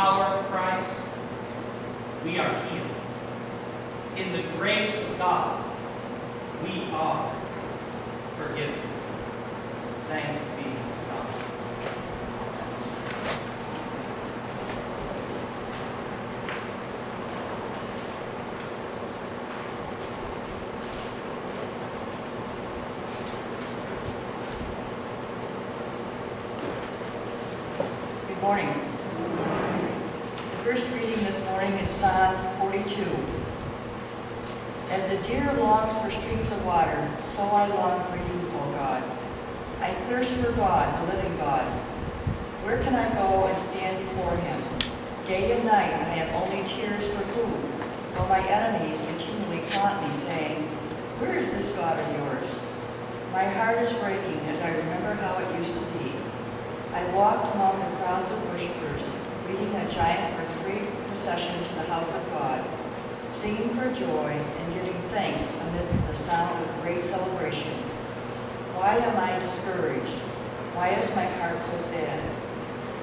power of Christ, we are healed. In the grace of God, we are forgiven. Thanks be to God. Good morning. The first reading this morning is Psalm 42. As the deer longs for streams of water, so Long for you, O God. I thirst for God, the living God. Where can I go and stand before him? Day and night I have only tears for food, while my enemies continually taunt me, saying, Where is this God of yours? My heart is breaking as I remember how it used to be. I walked among the crowds of worshipers, leading a giant great procession to the house of God, singing for joy and giving thanks amid the sound of great celebration. Why am I discouraged? Why is my heart so sad?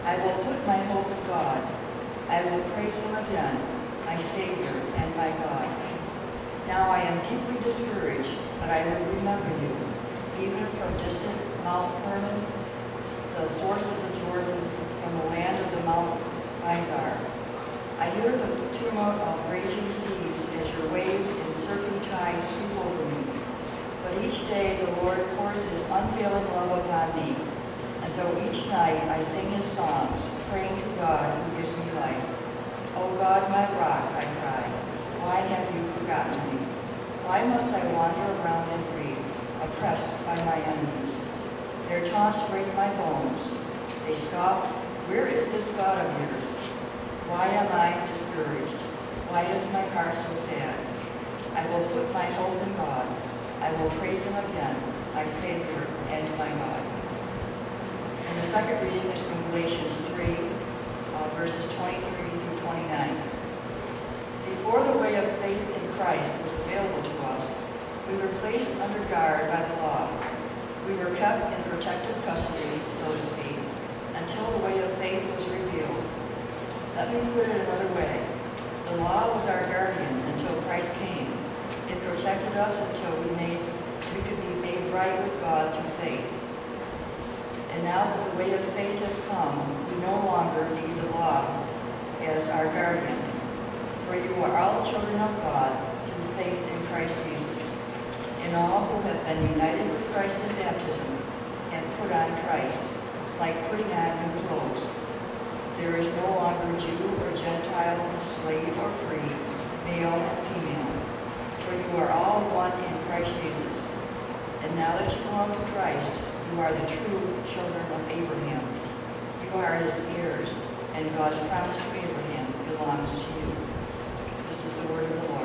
I will put my hope in God. I will praise him again, my Savior and my God. Now I am deeply discouraged, but I will remember you, even from distant Mount Hermon the source of the Jordan from the land of the Mount Mizar. I hear the tumult of raging seas as your waves and surfing tides sweep over me. But each day the Lord pours his unfailing love upon me, and though each night I sing his songs, praying to God who gives me life. O God, my rock, I cry, why have you forgotten me? Why must I wander around in grief, oppressed by my enemies? Their taunts break my bones. They scoff, Where is this God of yours? Why am I discouraged? Why is my heart so sad? I will put my hope in God. I will praise him again, my Savior and my God. And the second reading is from Galatians 3, uh, verses 23 through 29. Before the way of faith in Christ was available to us, we were placed under guard by the law. We were kept in protective custody, so to speak, until the way of faith was revealed. Let me put it another way. The law was our guardian until Christ came. Protected us until we made we could be made right with God through faith. And now that the way of faith has come, we no longer need the law as our guardian. For you are all children of God through faith in Christ Jesus. And all who have been united with Christ in baptism and put on Christ, like putting on new clothes. There is no longer Jew or Gentile, slave or free, male or female, for you are all one in Christ Jesus. And now that you belong to Christ, you are the true children of Abraham. You are his heirs, and God's promise to Abraham belongs to you. This is the word of the Lord.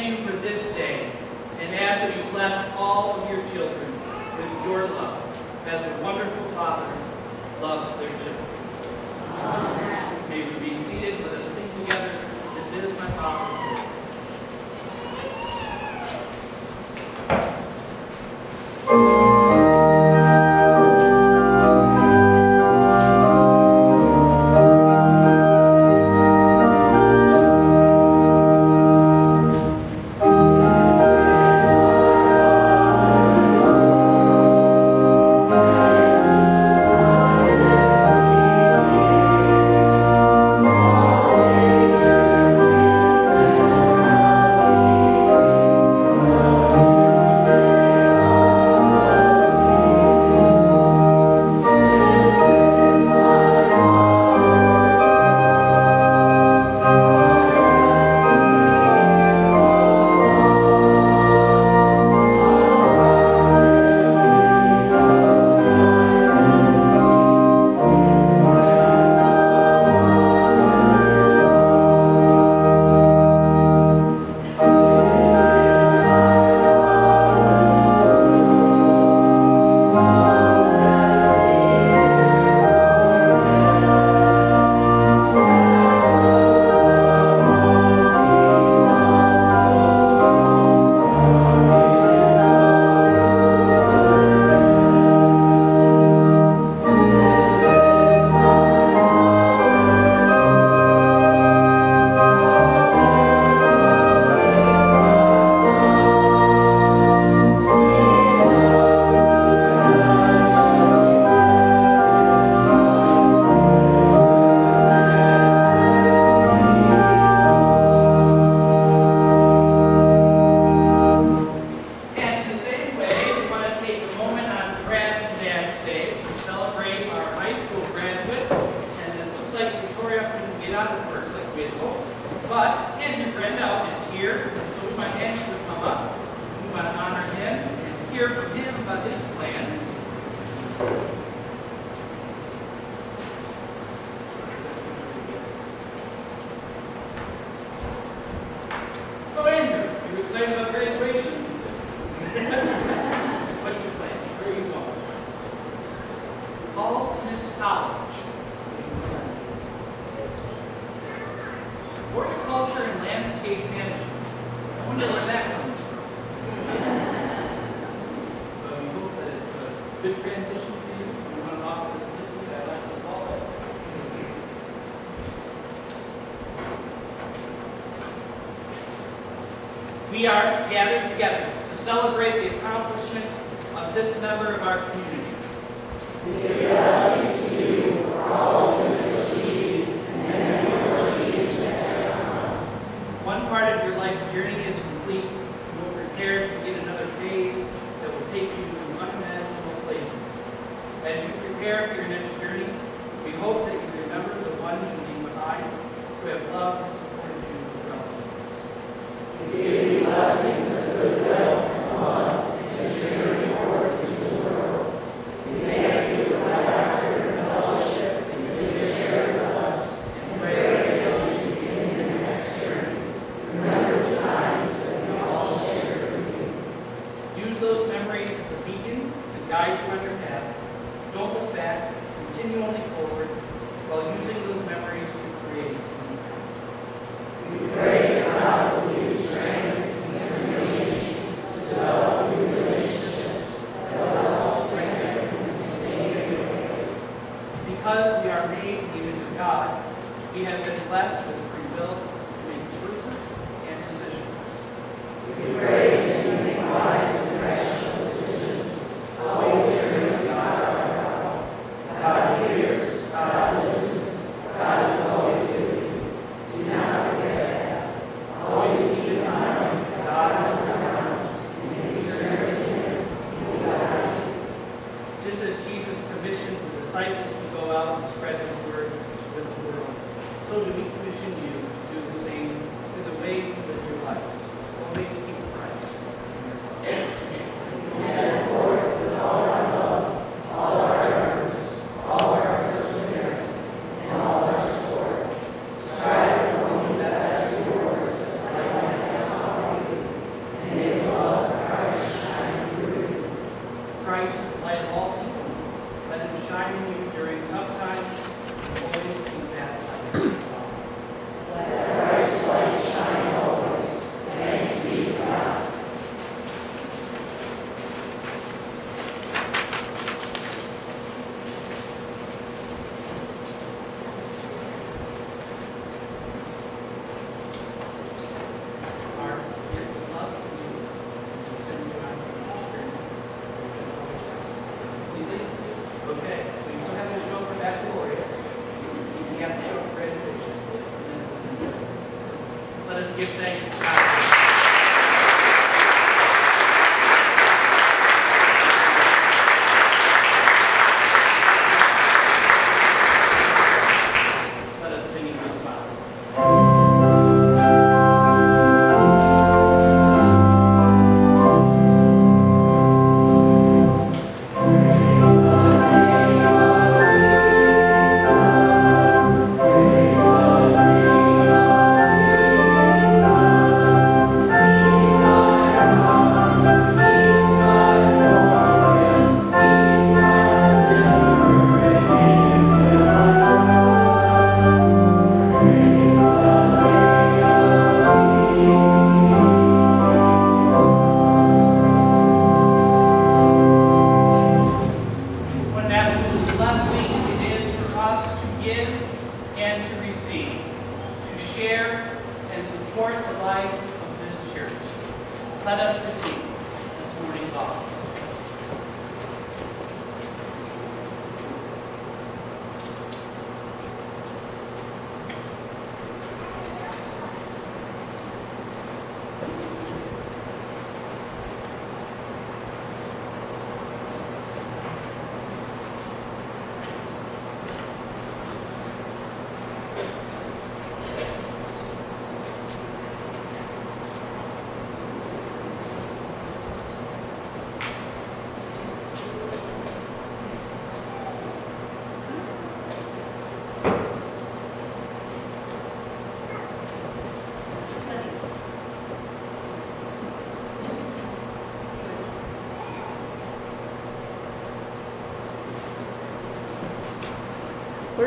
thank you for this day and ask that you bless all of your children with your love as a wonderful father loves their children. May we be seated. Let us sing together. This is my father's like Victoria couldn't get out of words like we had. But, and your friend is here, so we might ask you to come up. We want to honor him and hear from him about his plans.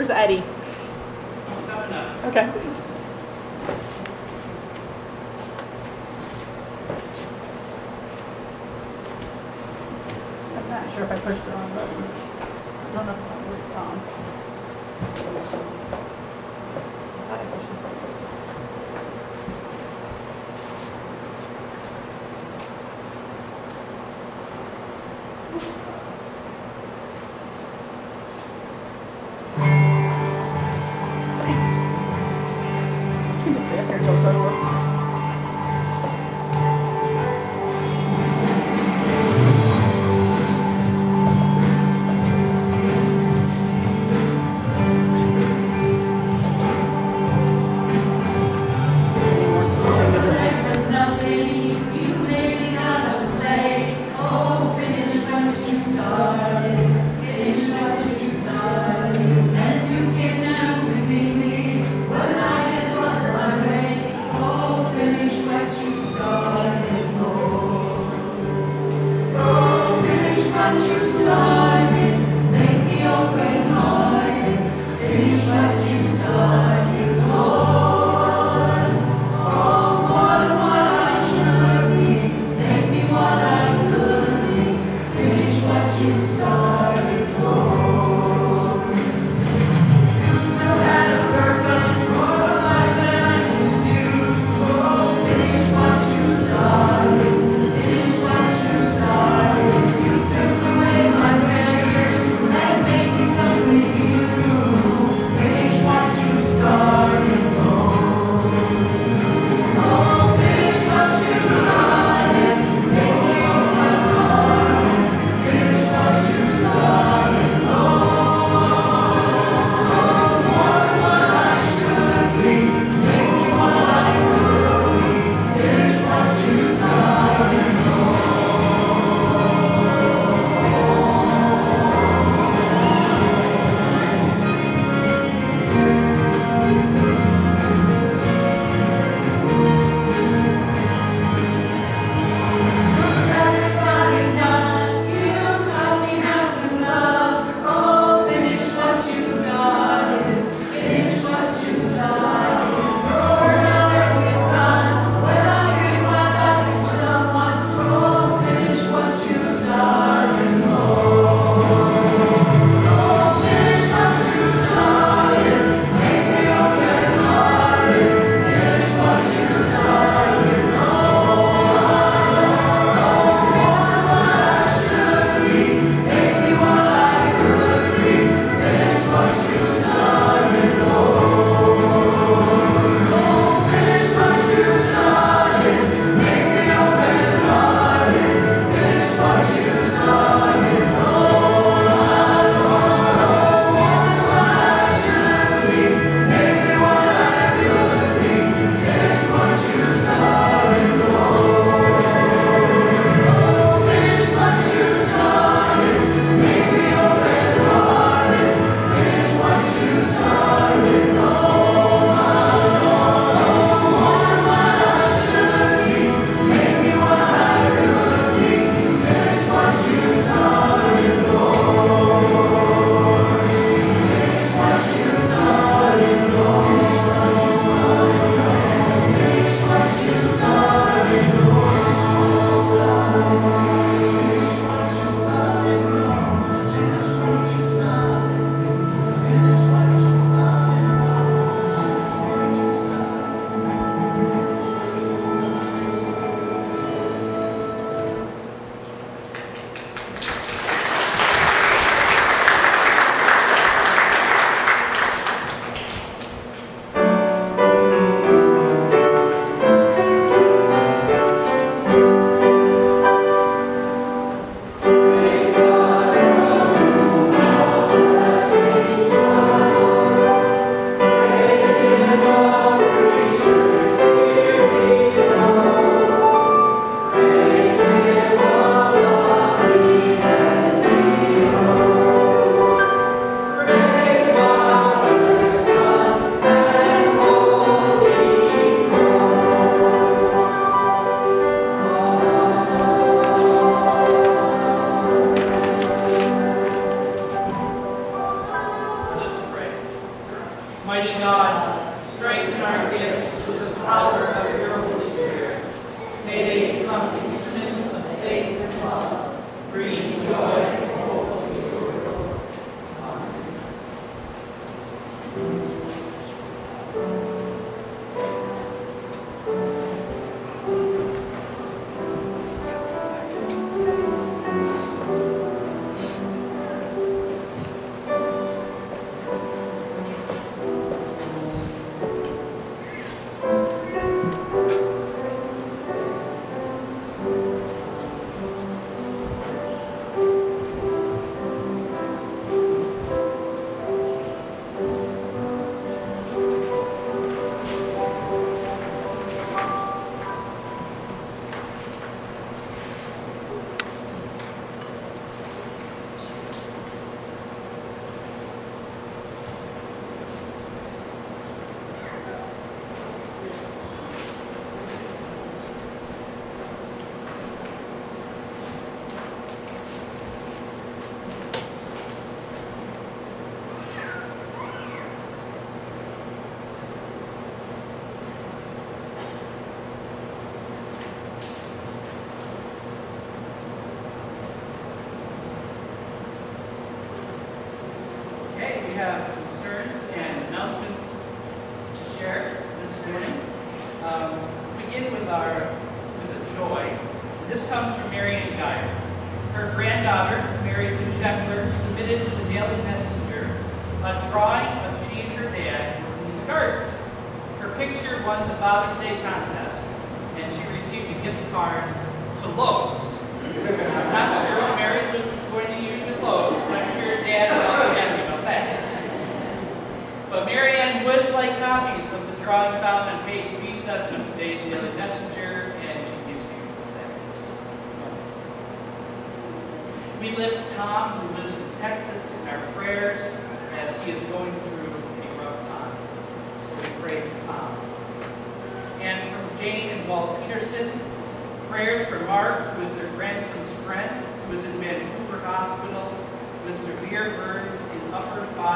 Where's Eddie?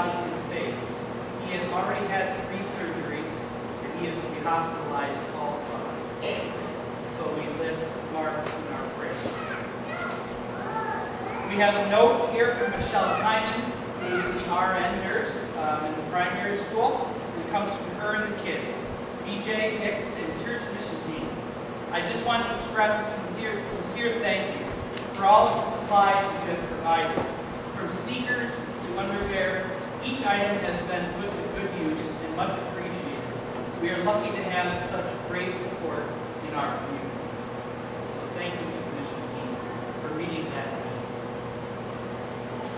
Body face. He has already had three surgeries, and he is to be hospitalized all summer. So we lift Mark in our prayers. We have a note here from Michelle Hyman, who is the RN nurse um, in the primary school. It comes from her and the kids, BJ Hicks and church mission team. I just want to express a sincere, sincere thank you for all of the supplies you have provided. From sneakers to underwear, each item has been put to good use and much appreciated. We are lucky to have such great support in our community. So thank you to the mission team for meeting that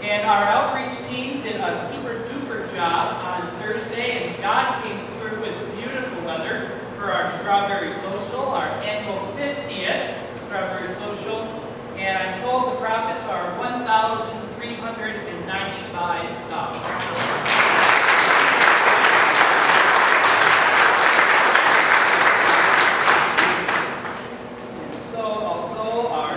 need. And our outreach team did a super duper job on Thursday, and God came through with beautiful weather for our Strawberry Social, our annual 50th Strawberry Social. And I'm told the profits are $1,395. And so, although our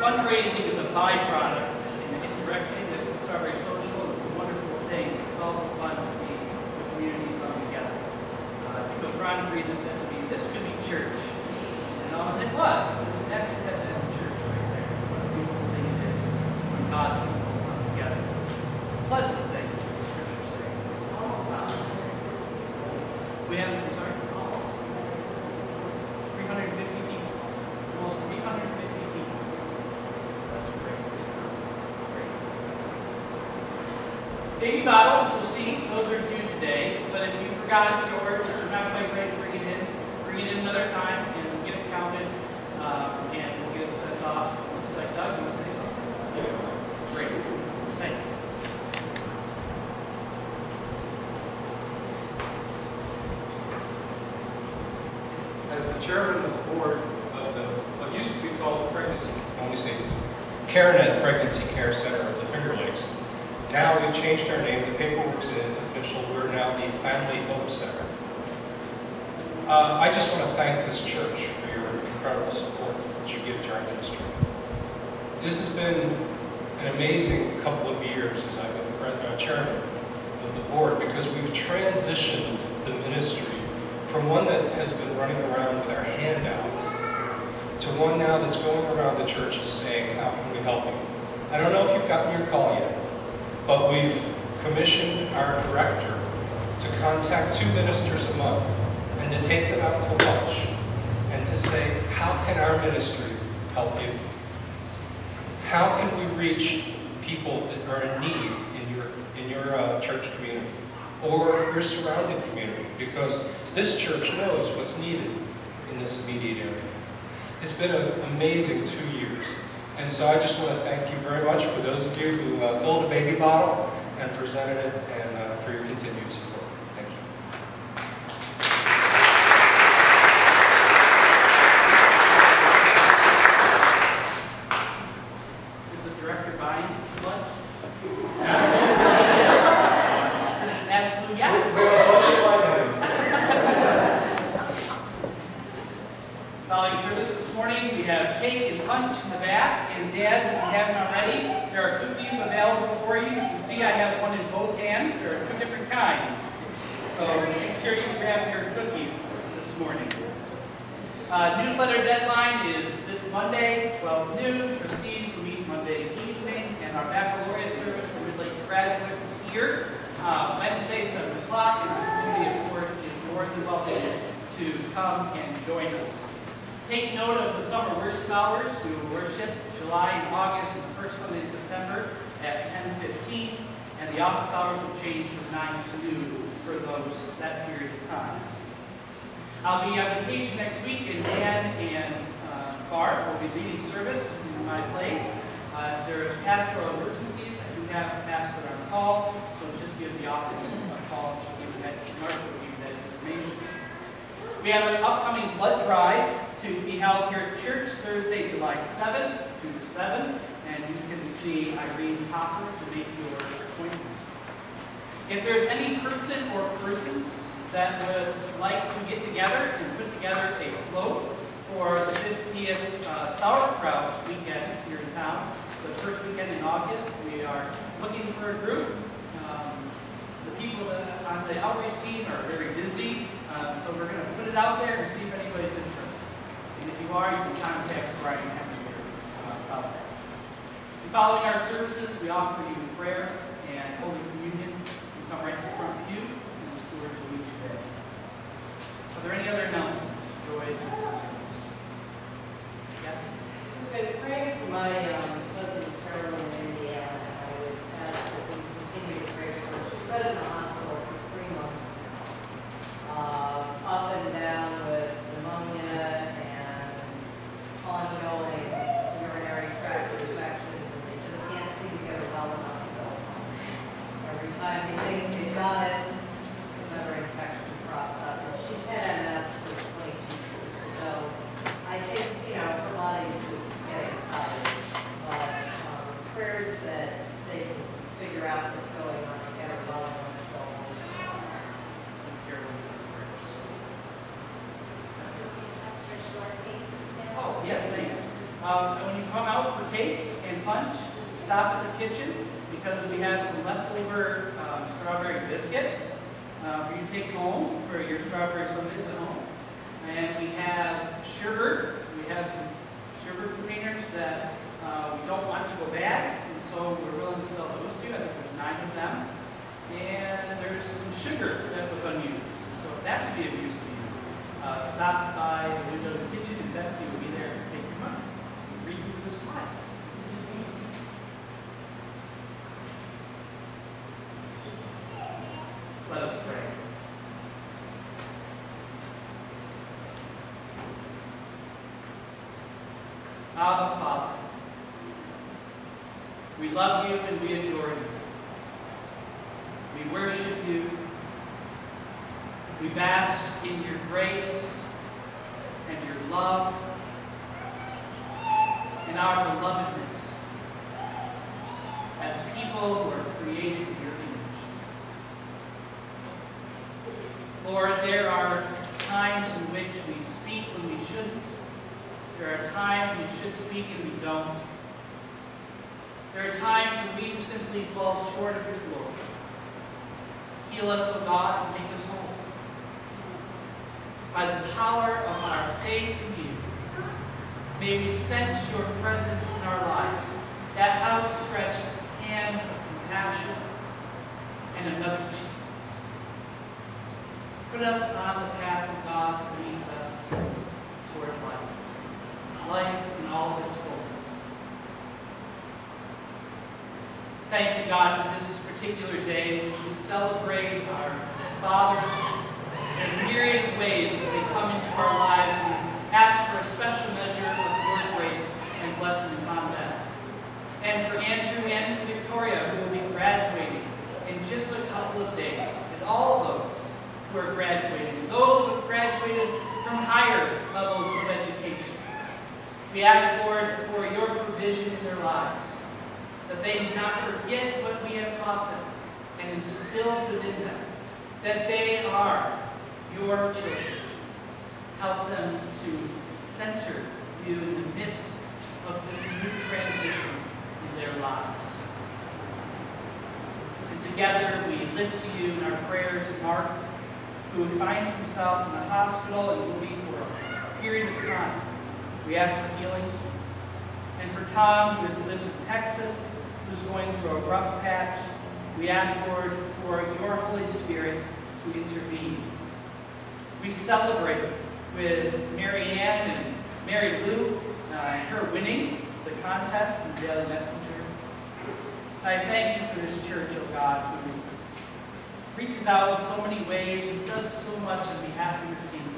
fundraising is a byproduct in, in directing the Strawberry Social, it's a wonderful thing. It's also fun to see the community come together. Uh, because Ron Green has said to me, this could be church. And uh, it was. And that could have been church right there. What a beautiful thing it is when God's people come together. Pleasant thing, the scriptures say. Almost sounds the same. We have, I'm sorry, almost. 350 people, almost 350 people. That's great. Great. Baby bottles, you'll see, those are due today, but if you forgot yours, you're not quite ready to bring it in, bring it in another time and get it counted, um, and we'll get it sent off. Looks like Doug, you want to say something? Great, thanks. As the chairman of the board of the, what used to be called the Pregnancy, when we say CareNet Pregnancy Care Center of the Finger Lakes, now we've changed our name, the paperwork's in, it's official, we're now the Family Hope Center. Uh, I just want to thank this church for your incredible support that you give to our ministry. This has been an amazing couple of years as I've been pre- uh, chairman of the board because we've transitioned the ministry from one that has been running around with our hand out to one now that's going around the churches saying, how can we help you? I don't know if you've gotten your call yet, but we've commissioned our director to contact two ministers a month and to take them out to lunch and to say, how can our ministry help you? How can we reach people that are in need in your, in your uh, church community or your surrounding community? Because this church knows what's needed in this immediate area. It's been an amazing two years. And so I just want to thank you very much for those of you who uh, filled a baby bottle and presented it and uh, for your continued support. Thank you. Is the director buying some lunch? It's an absolute yes. Following service this morning, we have cake and punch in the back, and Dad, if you haven't already, there are cookies available for you. You can see I have one in both hands. There are two different kinds. So make sure you grab your cookies this morning. Uh, newsletter deadline is this Monday, 12 noon. Trustees will meet Monday evening, and our baccalaureate service for Mid-Lakes graduates is here uh, Wednesday, 7 o'clock, and the community, of course, is more than welcome to come and join us. Take note of the summer worship hours. We will worship July and August and the first Sunday in September at 10:15, and the office hours will change from 9 to noon for those, that period of time. I'll be on vacation next week, and Dan and uh, Barb will be leading service in my place. Uh, There is pastoral emergencies. I do have a pastor on call, so just give the office a call. She'll give you that, Marcia give you that information. We have an upcoming blood drive to be held here at church Thursday, July 7th, 2 to 7, and you can see Irene Hopper to make your appointment. If there's any person or persons that would like to get together and put together a float for the 50th uh, sauerkraut weekend here in town, the first weekend in August, we are looking for a group. Um, The people that- on the outreach team are very busy, uh, so we're going to put it out there and see if anybody's interested. And if you are, you can contact Brian Henry uh, about that. And following our services, we offer you prayer and Holy Communion. You come right to the front pew, and the stewards will meet you there. Are there any other announcements, joys, or concerns? I've been praying for my um, cousin Carolyn in Indiana, I would ask that we continue to pray for her. She's been in the hospital for three months now. Uh, Up and down with pneumonia and ongoing urinary tract infections, and they just can't seem to get her well enough to go home. Every time they think they've got it, another infection crops up, and she's had MS for 22 years, so I think, you know, her body's just getting tired, but um, prayers that they can figure out what's going on and get her well enough to go home. Carolyn, prayers. That's it. Extra short papers. Oh, yes, thanks. Um, and when you come out for cake and punch, stop at the kitchen because we have some leftover um, strawberry biscuits uh, for you to take home for your strawberry sundaes at home. And we have sugar. We have some sugar containers that uh, we don't want to go bad, and so we're willing to sell those to you. I think there's nine of them. And there's some sugar that was unused, so that could be of use to you. Uh, stop by the window of the kitchen and Betsy will be there to take your money. Greet you with a smile. Let us pray. Abba, Father, we love you and we adore you. We worship you. We bask in your grace and your love and our belovedness as people who are created in your image. Lord, there are times in which we speak when we shouldn't. There are times we should speak and we don't. There are times when we simply fall short of your glory. Heal us, O God, and make us whole. By the power of our faith in you, may we sense your presence in our lives, that outstretched hand of compassion and another chance. Put us on the path of God that leads us toward life, life in all its fullness. God, for this particular day in which we celebrate our fathers in myriad ways that they come into our lives and ask for a special measure of your grace and blessing upon them. And for Andrew and Victoria, who will be graduating in just a couple of days, and all those who are graduating, those who have graduated from higher levels of education. We ask, Lord, for your provision in their lives, that they not forget what we have taught them and instilled within them, that they are your children. Help them to center you in the midst of this new transition in their lives. And together we lift to you in our prayers Mark, who finds himself in the hospital and will be for a period of time. We ask for healing. And for Tom, who has lived in Texas, who's going through a rough patch, we ask, Lord, for your Holy Spirit to intervene. We celebrate with Mary Ann and Mary Lou, uh, her winning the contest in the Daily Messenger. I thank you for this church, oh God, who reaches out in so many ways and does so much on behalf of your kingdom.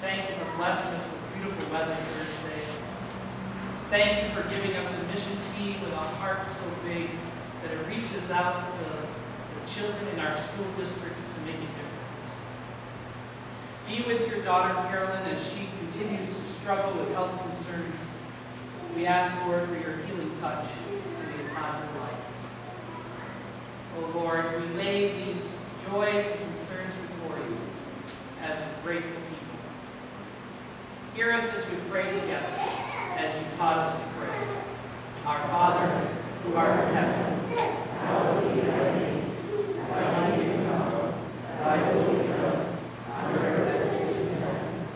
Thank you for blessing us with beautiful weather here. Thank you for giving us a mission team with a heart so big that it reaches out to the children in our school districts to make a difference. Be with your daughter Carolyn as she continues to struggle with health concerns. We ask, Lord, for your healing touch to be upon her life. Oh Lord, we lay these joys and concerns before you as a grateful people. Hear us as we pray together, as you taught us to pray. Our Father, who art in heaven, hallowed be thy name. Thy kingdom come, thy will be done, on earth as it is in heaven.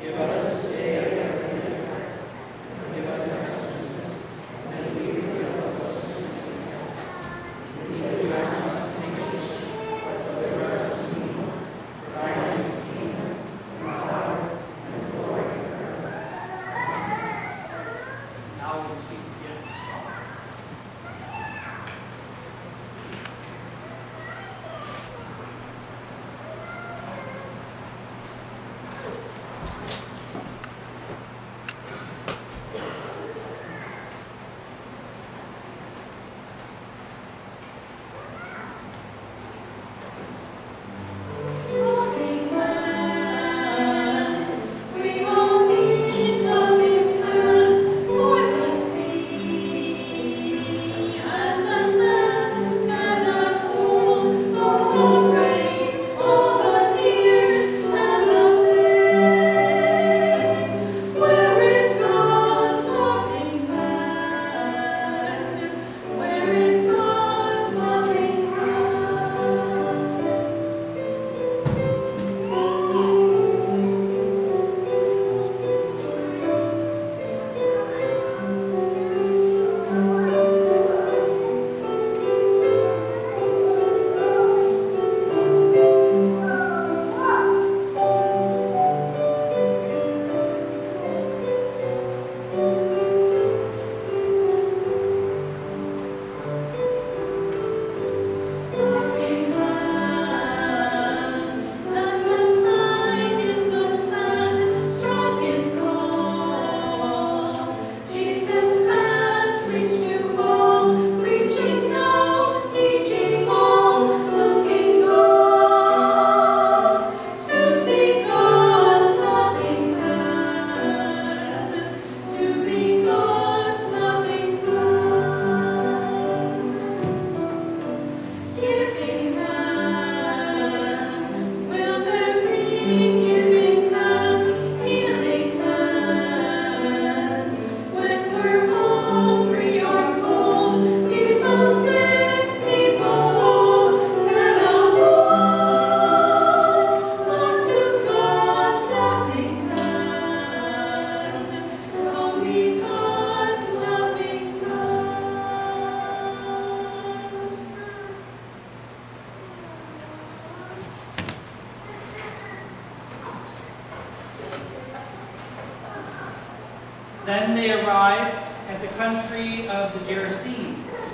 Give us this day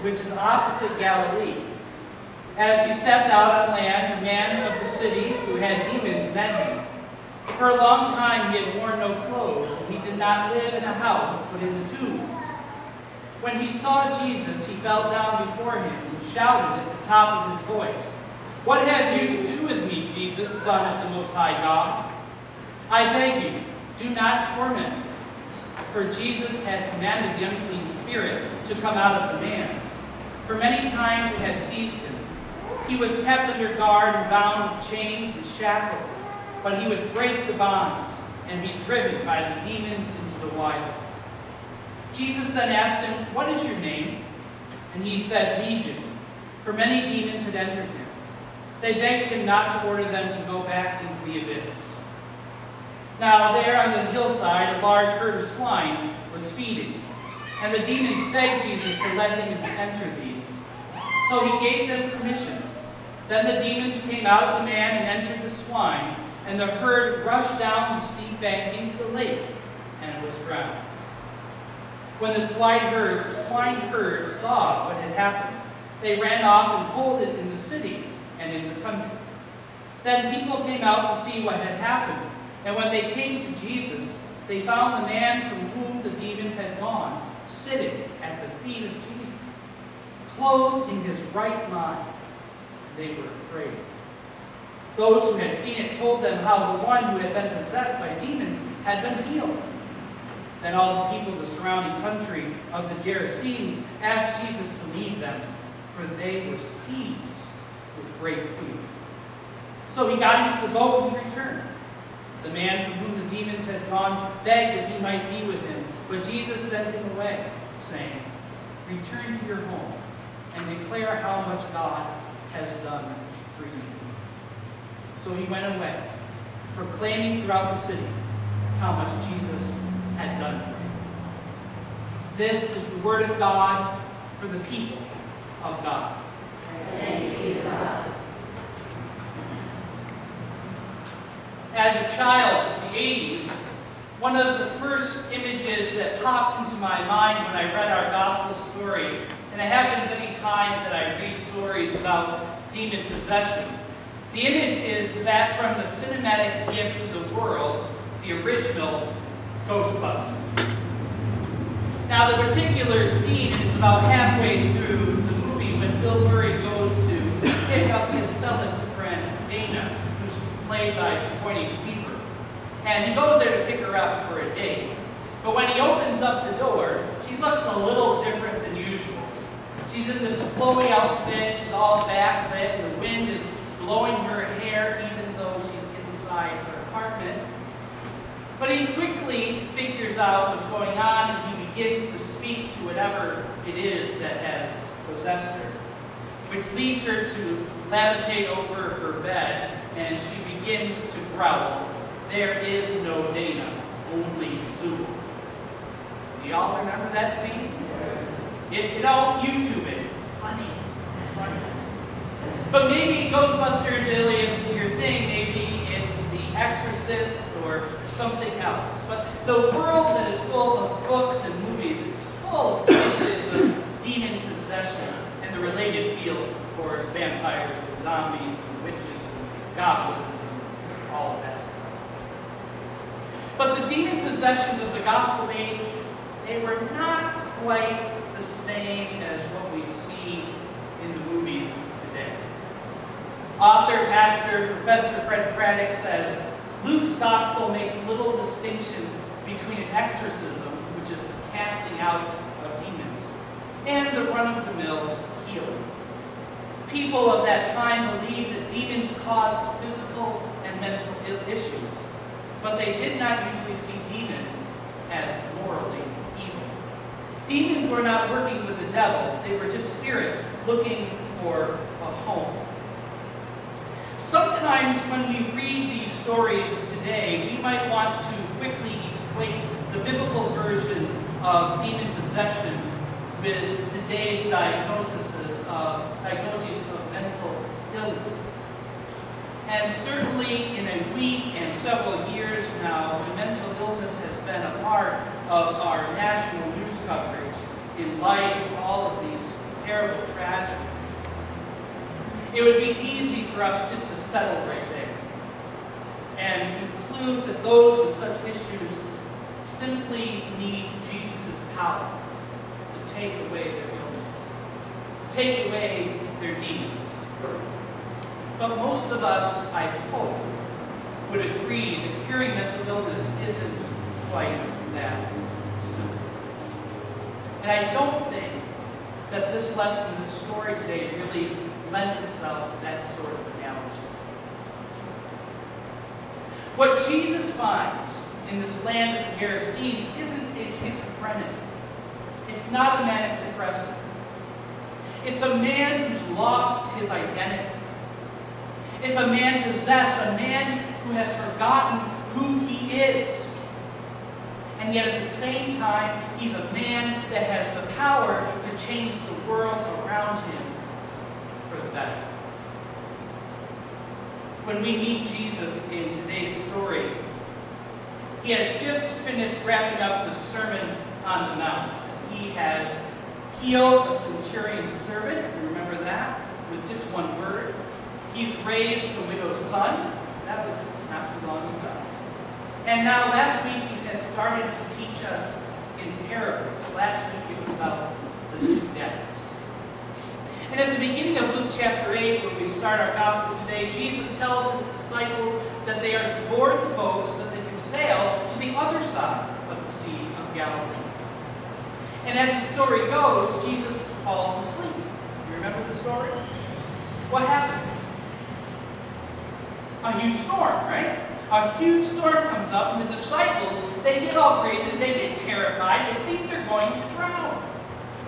which is opposite Galilee. As he stepped out on land, a man of the city who had demons met him. For a long time he had worn no clothes, and he did not live in a house, but in the tombs. When he saw Jesus, he fell down before him and shouted at the top of his voice, What have you to do with me, Jesus, Son of the Most High God? I beg you, do not torment me. For Jesus had commanded the unclean spirit to come out of the man. For many times it had seized him. He was kept under guard and bound with chains and shackles, but he would break the bonds and be driven by the demons into the wilds. Jesus then asked him, What is your name? And he said, Legion, for many demons had entered him. They begged him not to order them to go back into the abyss. Now there on the hillside, a large herd of swine was feeding, and the demons begged Jesus to let him enter these. So he gave them permission. Then the demons came out of the man and entered the swine, and the herd rushed down the steep bank into the lake and was drowned. When the swine herd, swine herd saw what had happened, they ran off and told it in the city and in the country. Then people came out to see what had happened, and when they came to Jesus, they found the man from whom the demons had gone, sitting at the feet of Jesus, clothed in his right mind. They were afraid. Those who had seen it told them how the one who had been possessed by demons had been healed. Then all the people of the surrounding country of the Gerasenes asked Jesus to leave them, for they were seized with great fear. So he got into the boat and returned. The man from whom the demons had gone begged that he might be with him, but Jesus sent him away, saying, Return to your home and declare how much God has done for you. So he went away, proclaiming throughout the city how much Jesus had done for him. This is the word of God for the people of God. Thanks be to God. As a child of the 80s, one of the first images that popped into my mind when I read our gospel story, and it happens any time that I read stories about demon possession, the image is that from the cinematic gift to the world, the original Ghostbusters. Now, the particular scene is about halfway through the movie when Bill Murray goes to pick up his cellist friend, Dana, who's played by Sigourney. And he goes there to pick her up for a date. But when he opens up the door, she looks a little different than usual. She's in this flowy outfit, she's all backlit, the wind is blowing her hair even though she's inside her apartment. But he quickly figures out what's going on and he begins to speak to whatever it is that has possessed her, which leads her to levitate over her bed and she begins to growl, There is no Dana, only Zuul. Do y'all remember that scene? It, you know, YouTube it. It's funny. It's funny. But maybe Ghostbusters really isn't your thing. Maybe it's The Exorcist or something else. But the world that is full of books and movies is full of images of demon possession and the related fields, of course, vampires and zombies and witches and goblins and all of that. But the demon possessions of the gospel age, they were not quite the same as what we see in the movies today. Author, pastor, Professor Fred Craddock says, Luke's gospel makes little distinction between an exorcism, which is the casting out of demons, and the run-of-the-mill healing. People of that time believed that demons caused physical and mental issues, but they did not usually see demons as morally evil. Demons were not working with the devil, they were just spirits looking for a home. Sometimes when we read these stories today, we might want to quickly equate the biblical version of demon possession with today's diagnoses of diagnoses of mental illnesses. And certainly in a week and several years now, mental illness has been a part of our national news coverage in light of all of these terrible tragedies. It would be easy for us just to settle right there and conclude that those with such issues simply need Jesus' power to take away their illness, take away their demons. But most of us, I hope, would agree that curing mental illness isn't quite that simple. And I don't think that this lesson, this story today, really lends itself to that sort of analogy. What Jesus finds in this land of the Gerasenes isn't a schizophrenic. It's not a manic depressive. It's a man who's lost his identity. It's a man possessed, a man who has forgotten who he is. And yet at the same time, he's a man that has the power to change the world around him for the better. When we meet Jesus in today's story, he has just finished wrapping up the Sermon on the Mount. He has healed a centurion's servant, remember that, with just one word. He's raised the widow's son. That was not too long ago. And now last week he has started to teach us in parables. Last week it was about the two debts. And at the beginning of Luke chapter 8, where we start our gospel today, Jesus tells his disciples that they are to board the boat so that they can sail to the other side of the Sea of Galilee. And as the story goes, Jesus falls asleep. You remember the story? What happens? A huge storm, right? A huge storm comes up, and the disciples, they get all crazy, they get terrified, they think they're going to drown.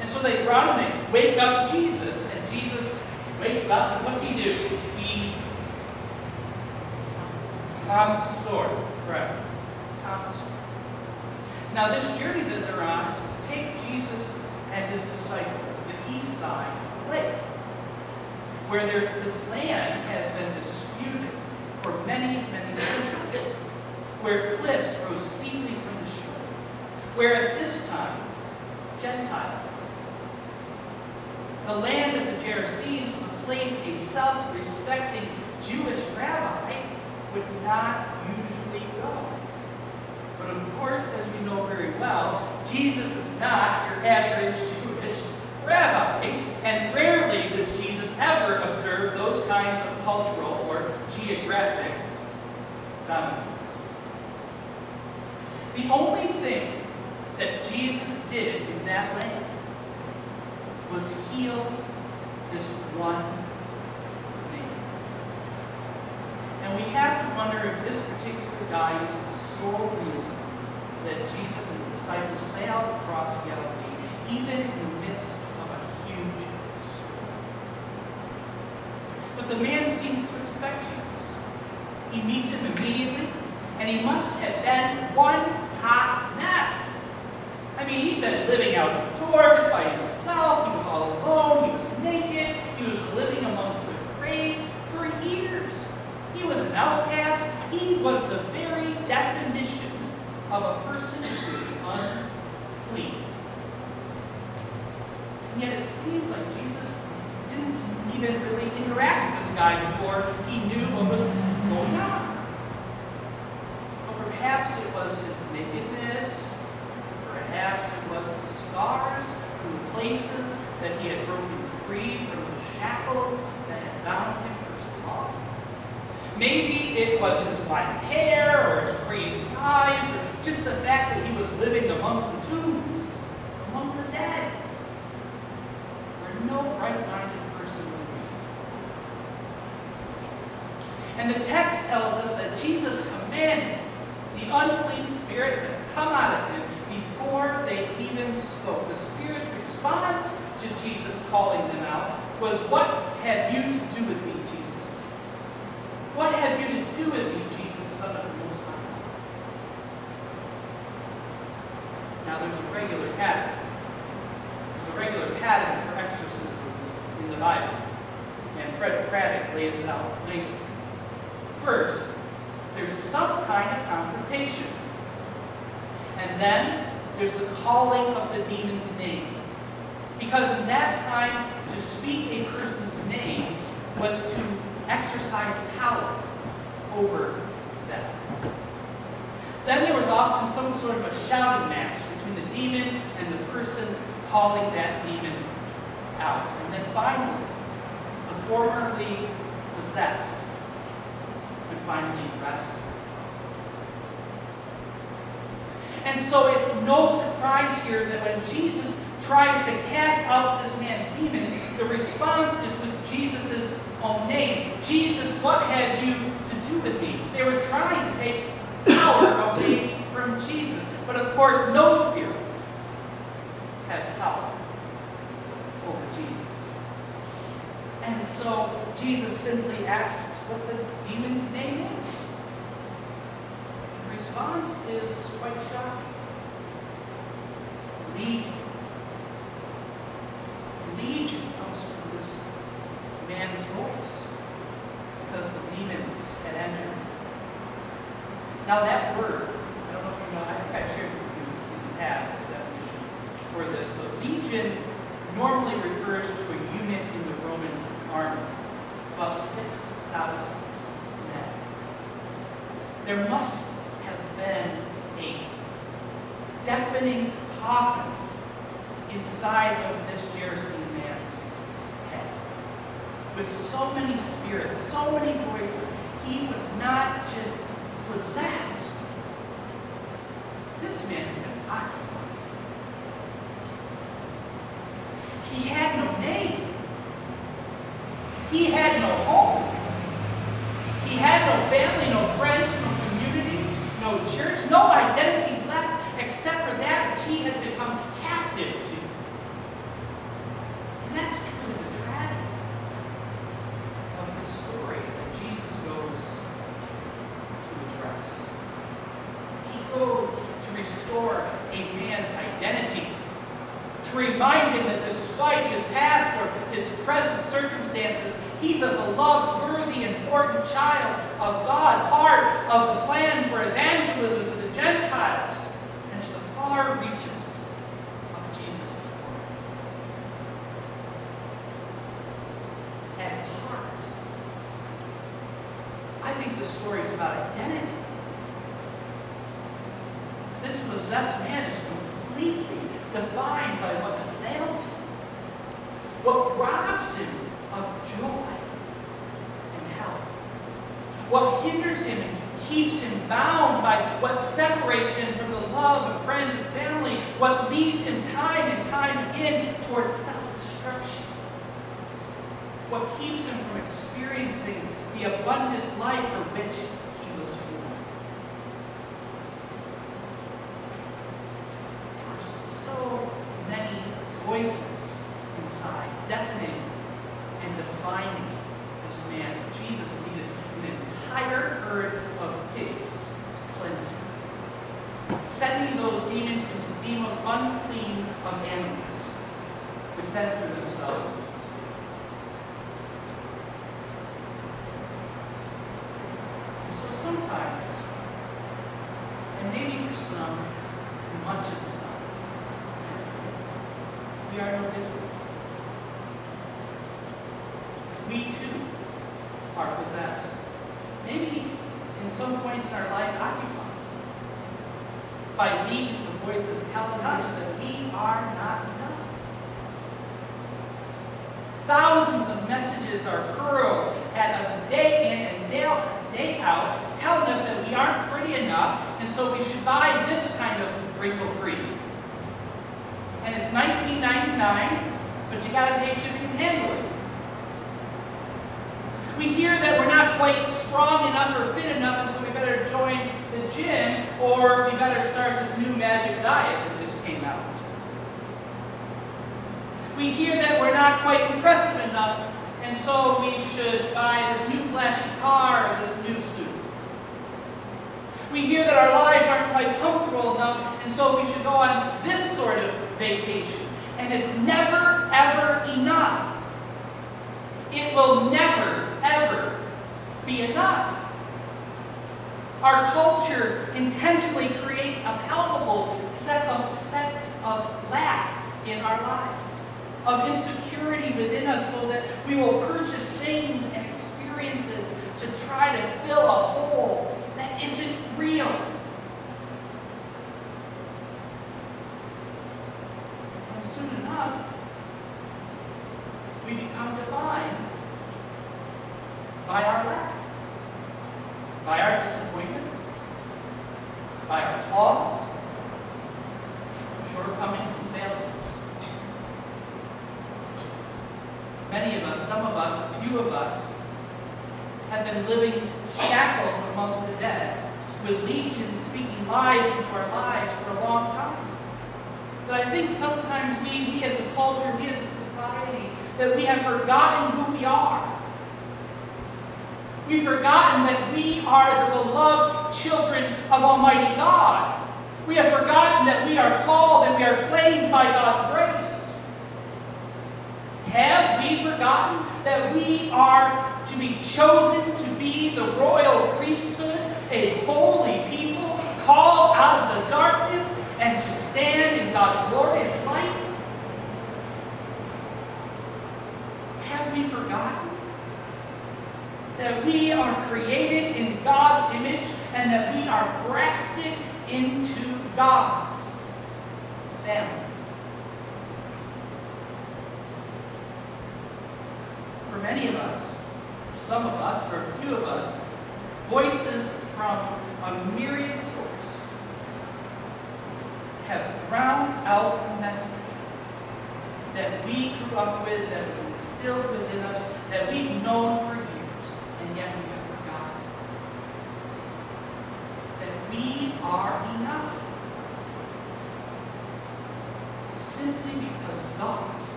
And so they run and they wake up Jesus, and Jesus wakes up, and what's he do? He calms the storm. Right. Calms the storm. Now this journey that they're on is to take Jesus and his disciples to the east side of the lake, where there, this land has been disputed for many, many centuries, where cliffs rose steeply from the shore, where at this time, Gentiles. The land of the Gerasenes was a place a self-respecting Jewish rabbi would not usually go. But of course, as we know very well, Jesus is not your average Jewish rabbi, and rarely does Jesus ever observe those kinds of cultural or geographic boundaries. The only thing that Jesus did in that land was heal this one man. And we have to wonder if this particular guy is the sole reason that Jesus and the disciples sailed across Galilee, even in the midst of a huge storm. But the man seems to expect Jesus. He meets him immediately, and he must have been one hot mess. I mean, he'd been living outdoors by himself, he was all alone, he was naked, he was living amongst the grave for years. He was an outcast, he was the very definition of a person who is unclean. And yet it seems like Jesus didn't even really interact with this guy before he knew what was going on. But perhaps it was his nakedness, perhaps it was the scars from the places that he had broken free from the shackles that had bound him for so long. Maybe it was his white hair or his crazy eyes or just the fact that he was living amongst the tombs, among the dead, where no right-minded person would be. And the text tells us that Jesus commanded the unclean spirit to come out of him before they even spoke. The spirit's response to Jesus calling them out was, What have you to do with me, Jesus? What have you to do with me, Jesus, Son of the Most High? Now there's a regular pattern. There's a regular pattern for exorcisms in the Bible. And Fred Craddock lays it out nicely. First, there's some kind of confrontation. And then there's the calling of the demon's name. Because in that time, to speak a person's name was to exercise power over them. Then there was often some sort of a shouting match between the demon and the person calling that demon out. And then finally, the formerly possessed finally rest. And so it's no surprise here that when Jesus tries to cast out this man's demon, the response is with Jesus' own name. Jesus, what have you to do with me? They were trying to take power away from Jesus. But of course, no spirit has power over Jesus. And so Jesus simply asks what the demon's name is. The response is quite shocking. Legion. Legion comes from this man's voice because the demons had entered. Now that word, I don't know if you know, I think I've shared with you in the past the definition for this, but legion normally refers to a unit in the Roman army, about 6,000 men. There must have been a deafening coughing inside of this Gerasene man's head. With so many spirits, so many voices, he was not just possessed. This man had been occupied. He had no name. He had no home. He had no family, no friends, no community, no church, no identity left except for that which he had become captive to. And that's truly the tragedy of the story that Jesus goes to address. He goes to restore a man's identity, to remind him that despite his past or his present circumstances, he's a beloved, worthy, important child of God, part of the plan for evangelism to the Gentiles and to the far reaches of Jesus' world. At its heart, I think the story is about identity. This possessed man is completely defined by what assails him, what robs him of joy and health, what hinders him and keeps him bound by what separates him from the love of friends and family, what leads him time towards self-destruction, what keeps him from experiencing the abundant life for which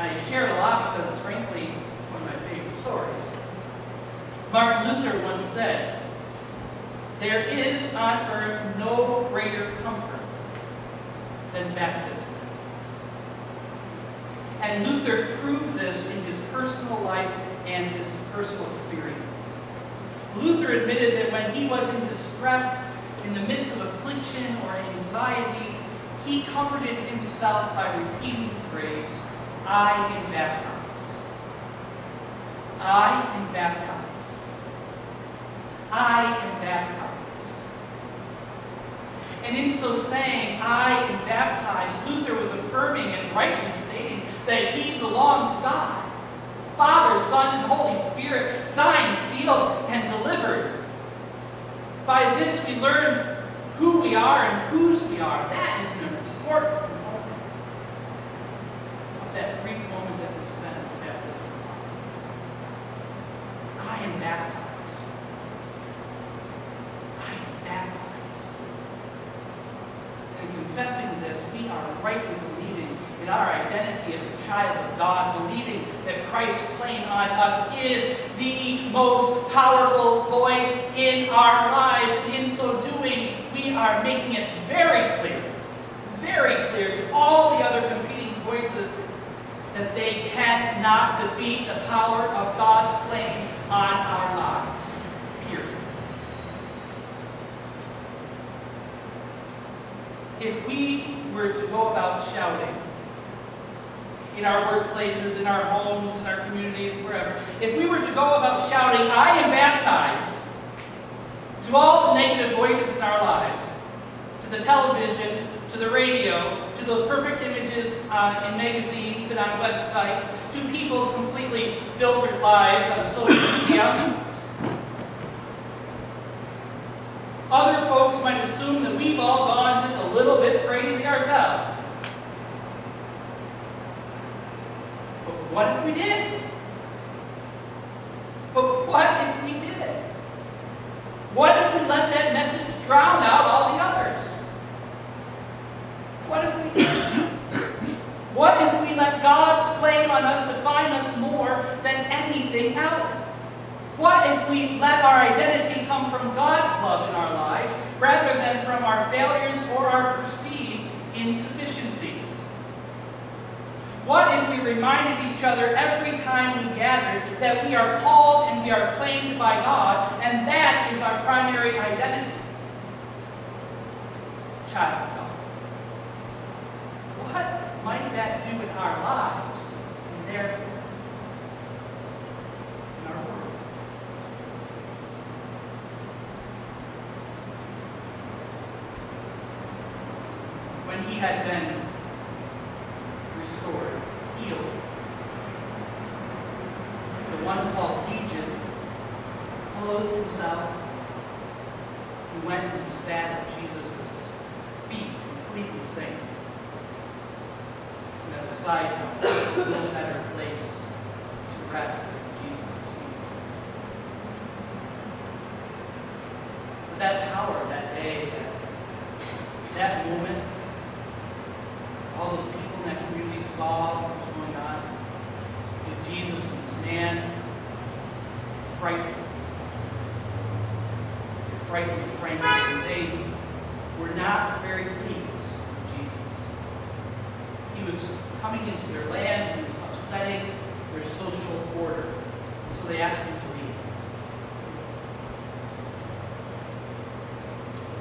I share it a lot because, frankly, it's one of my favorite stories. Martin Luther once said, There is on earth no greater comfort than baptism. And Luther proved this in his personal life and his personal experience. Luther admitted that when he was in distress, in the midst of affliction or anxiety, he comforted himself by repeating the phrase, I am baptized. I am baptized. I am baptized. And in so saying, I am baptized, Luther was affirming and rightly stating that he belonged to God. Father, Son, and Holy Spirit, signed, sealed, and delivered. By this we learn who we are and whose we are. That is an important moment of that brief moment that we spent in baptism. I am baptized. I am baptized. And confessing this, we are rightly believing in our identity as a child of God, believing that Christ's claim on us is the most powerful voice in our lives. And in so doing, we are making it very clear, very clear to all the other competing voices that they cannot defeat the power of God's claim on our lives. Period. If we were to go about shouting, in our workplaces, in our homes, in our communities, wherever, if we were to go about shouting, I am baptized, to all the negative voices in our lives, to the television, to the radio, to those perfect images uh, in magazines and on websites, to people's completely filtered lives on social media, other folks might assume that we've all gone just a little bit crazy ourselves. But what if we did? But what if we did? What if we let that message drown out all the others? What if we did? What if we let God's claim on us define us more than anything anything else? What if we our identity come from God's love in our lives rather than from our failures or our perceived insufficiencies? What if we reminded each other every time we gathered that we are called and we are claimed by God, and that is our primary identity? Child God. What might that do in our lives, and therefore in our world? When he had been restored, healed, the one called Legion clothed himself and went and sat at Jesus' feet, completely safe. And as a side note, no better place to rest than Jesus' feet. But that power, that day, that, that moment, all those people in that community saw what was going on with Jesus and this man, frightened. They frightened, frankly, and they were not very pleased with Jesus. He was coming into their land, he was upsetting their social order. And so they asked him to leave.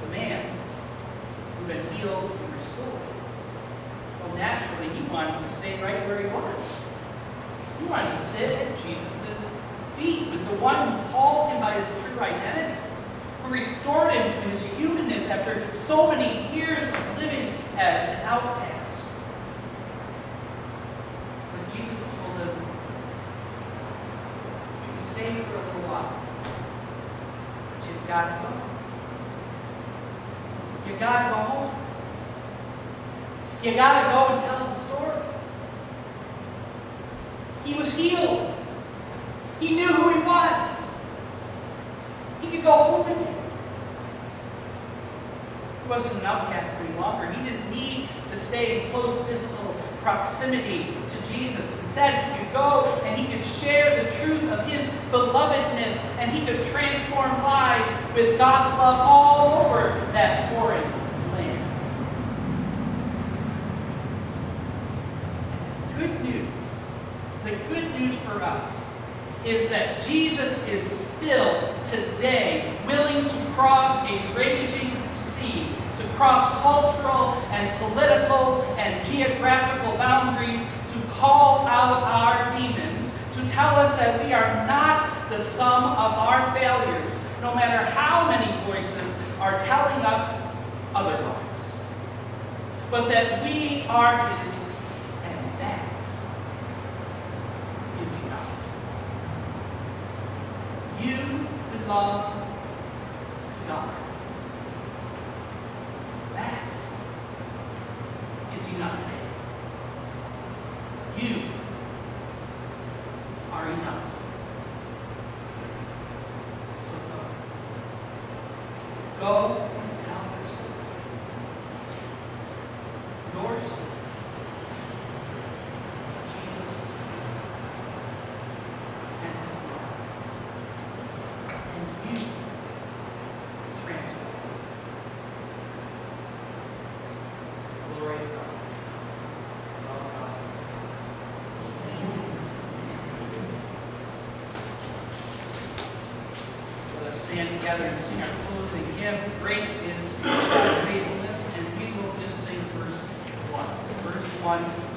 The man who had been healed and restored well, naturally, he wanted to stay right where he was. He sit at Jesus' feet with the one who called him by his true identity, who restored him to his humanness after so many years of living as an outcast. But Jesus told him, You can stay for a little while, but you've got to go. You got to go home. You got to go and tell the story. He was healed. He knew who he was. He could go home again. He wasn't an outcast any longer. He didn't need to stay in close physical proximity to Jesus. Instead, he could go and he could share the truth of his belovedness and he could transform lives with God's love all over that foreign land. good news, news for us is that Jesus is still today willing to cross a raging sea, to cross cultural and political and geographical boundaries, to call out our demons, to tell us that we are not the sum of our failures, no matter how many voices are telling us otherwise, but that we are His and that is enough. You belong to God. together and sing our closing hymn. Great is God's faithfulness, and we will just sing verse 1. Verse 1.